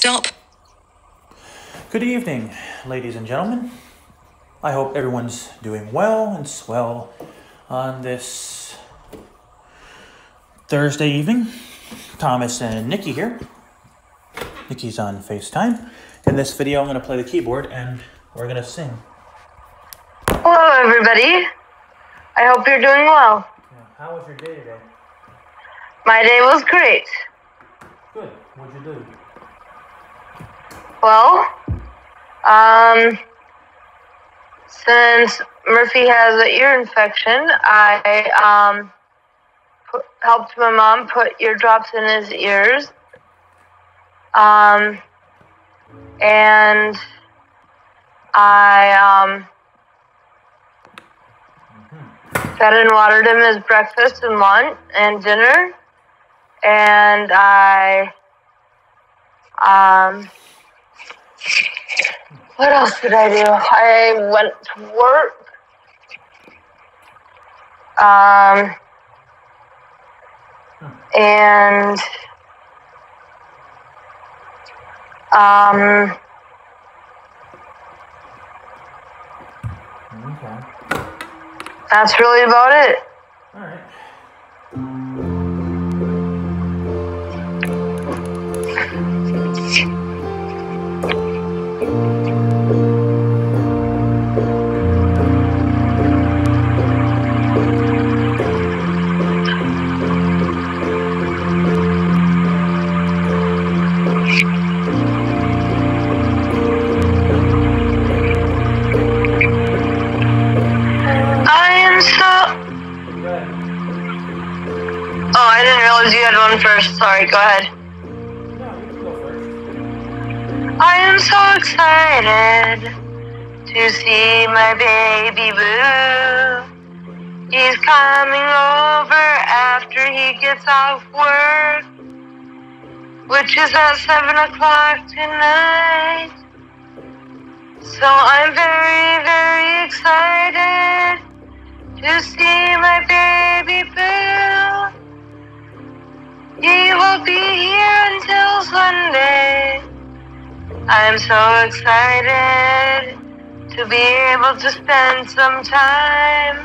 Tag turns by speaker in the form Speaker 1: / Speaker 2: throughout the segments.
Speaker 1: Stop.
Speaker 2: Good evening, ladies and gentlemen. I hope everyone's doing well and swell on this Thursday evening. Thomas and Nikki here. Nikki's on FaceTime. In this video, I'm going to play the keyboard and we're going to sing.
Speaker 3: Hello, everybody. I hope you're doing well.
Speaker 2: How was your day today?
Speaker 3: My day was great.
Speaker 2: Good. What'd you do?
Speaker 3: Well, um, since Murphy has an ear infection, I um, put, helped my mom put eardrops in his ears. Um, and I um, fed and watered him his breakfast and lunch and dinner. And I um, what else did I do? I went to work. Um, and um,
Speaker 2: Okay.
Speaker 3: that's really about it. First. Sorry, go ahead. I am so excited to see my baby boo. He's coming over after he gets off work, which is at 7 o'clock tonight. So I'm very, very excited to see my baby. He will be here until Sunday. I'm so excited to be able to spend some time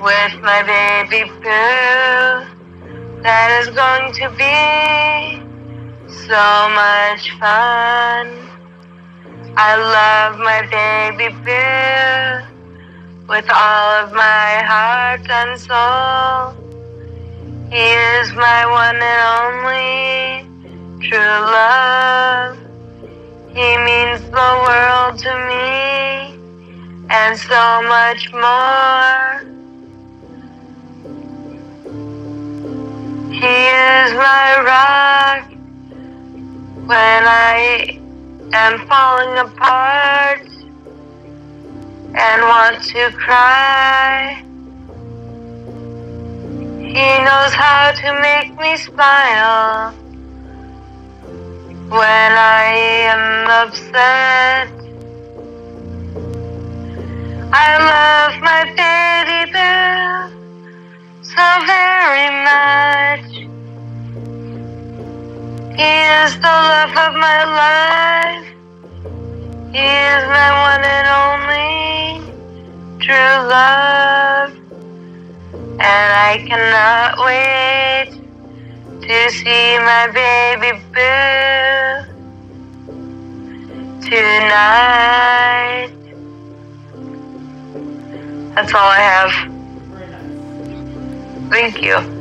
Speaker 3: with my baby Pooh. That is going to be so much fun. I love my baby Pooh with all of my heart and soul. He is my one and only true love. He means the world to me and so much more. He is my rock when I am falling apart and want to cry. He knows how to make me smile when I am upset. I love my baby boo so very much. He is the love of my life. He is my one and only true love. And I cannot wait to see my baby boo tonight. That's all I have. Thank you.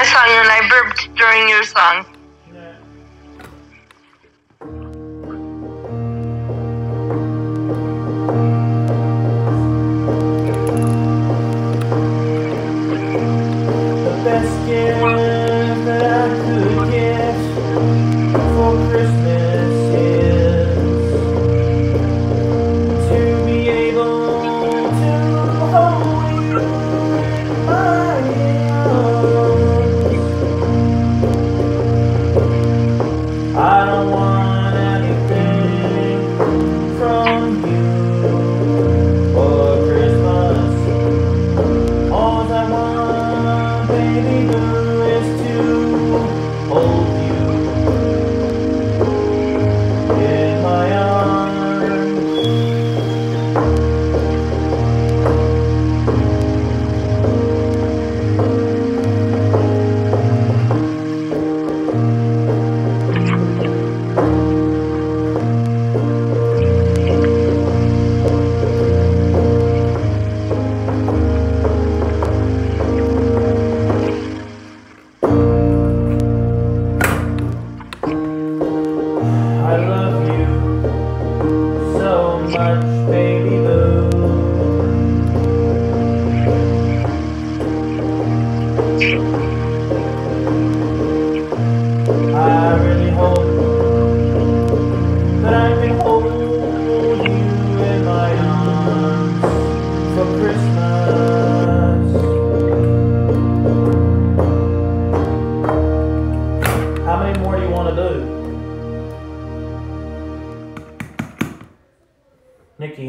Speaker 3: My
Speaker 2: song and I burped during your song.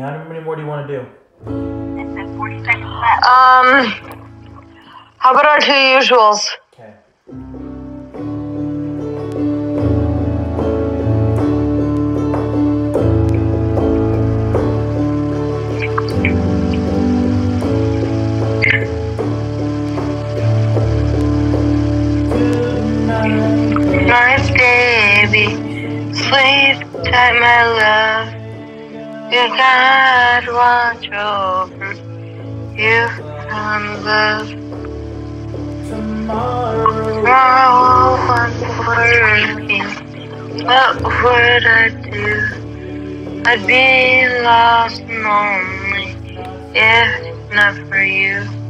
Speaker 3: How many more do you want to do?
Speaker 2: Um, how about our two usuals?
Speaker 3: Okay. Night.
Speaker 2: Nice baby, sleep tight, my love. Your God watch over you and love.
Speaker 3: Tomorrow.
Speaker 2: Working. What would I do? I'd be lost and lonely if not for you.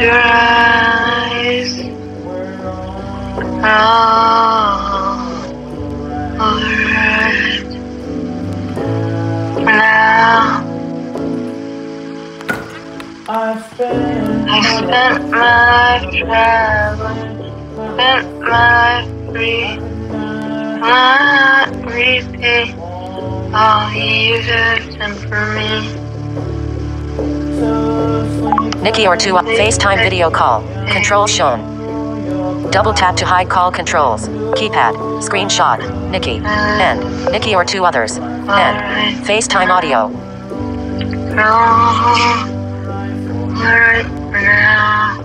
Speaker 2: Your eyes. Oh, alright. Now
Speaker 3: I've spent
Speaker 2: I my traveling, spent my free, repay all done for me.
Speaker 1: Nikki or two. FaceTime video call. Control shown. Double tap to hide call controls. Keypad. Screenshot. Nikki. End. Nikki or two others. End. FaceTime audio.
Speaker 2: No, alright for now.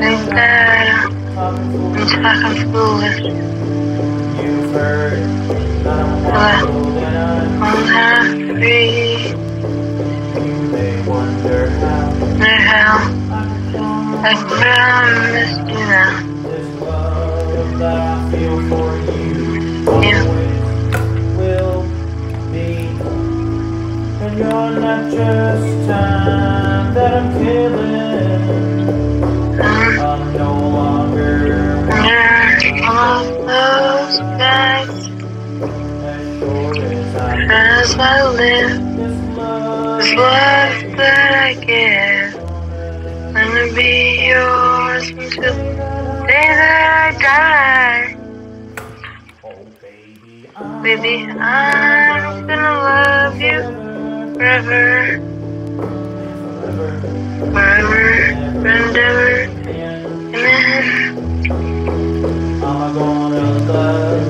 Speaker 2: Think that I'm talking I
Speaker 3: promise you.
Speaker 2: And you're not just time that I'm killing. I'm no longer
Speaker 3: all those
Speaker 2: sure as I
Speaker 3: live.
Speaker 2: This love
Speaker 3: that I give, gonna be yours until the day that I die.
Speaker 2: Oh, baby, I'm
Speaker 3: Baby, I'm gonna love you forever,
Speaker 2: forever.
Speaker 3: forever, and ever. Amen.
Speaker 2: I'm gonna love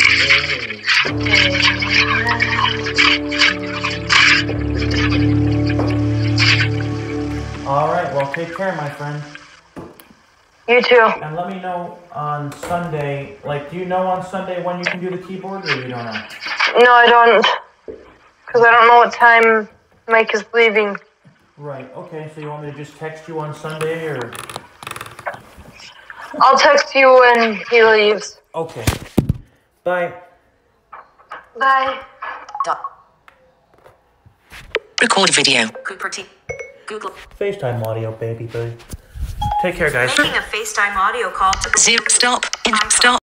Speaker 2: All right. Well, take care, my friend.
Speaker 3: You too.
Speaker 2: And let me know on Sunday. Like, do you know on Sunday when you can do the keyboard, or you don't know?
Speaker 3: No, I don't. Because I don't know what time Mike is leaving.
Speaker 2: Right. Okay. So you want me to just text you on Sunday, or?
Speaker 3: I'll text you when he leaves.
Speaker 2: Okay. Bye.
Speaker 3: Bye.
Speaker 1: Dot. Record video. Cooper T. Google.
Speaker 2: FaceTime audio, baby, baby. Take care, guys.
Speaker 4: Making a FaceTime audio call to
Speaker 1: Zero. Stop. In. Stop.